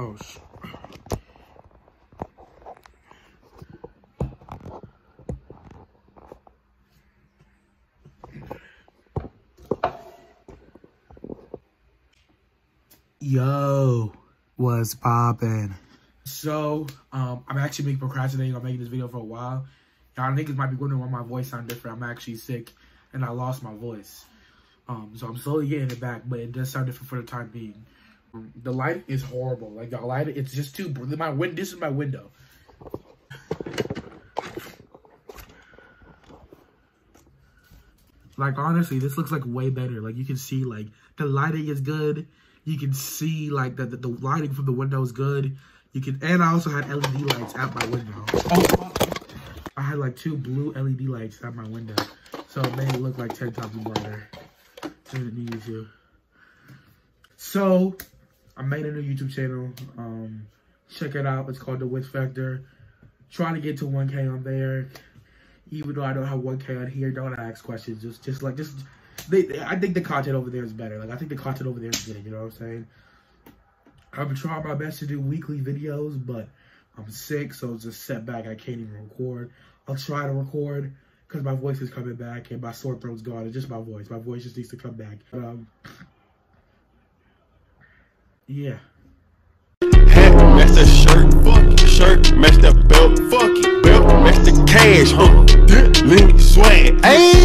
Oh, sh Yo, was poppin'. So, um, I'm actually been procrastinating on making this video for a while. Y'all niggas might be wondering why my voice sound different. I'm actually sick and I lost my voice. Um, so I'm slowly getting it back, but it does sound different for the time being. The light is horrible. Like the light, it's just too. My win. This is my window. Like honestly, this looks like way better. Like you can see, like the lighting is good. You can see like the, the, the lighting from the window is good. You can, and I also had LED lights at my window. Oh, I had like two blue LED lights at my window, so it made it look like ten times brighter than it needed to. So I made a new YouTube channel. Um, check it out. It's called The Witch Factor. Trying to get to 1K on there. Even though I don't have 1K on here, don't ask questions. Just, just like, just they, I think the content over there is better. Like, I think the content over there is good. You know what I'm saying? I'm trying my best to do weekly videos, but I'm sick, so it's a setback. I can't even record. I'll try to record because my voice is coming back and my sore throat's gone. It's just my voice. My voice just needs to come back. But, um, yeah. Hat, match the shirt, fuck Shirt, match the belt, fuck it. Belt, match the cash, huh? Link, swag, ayy.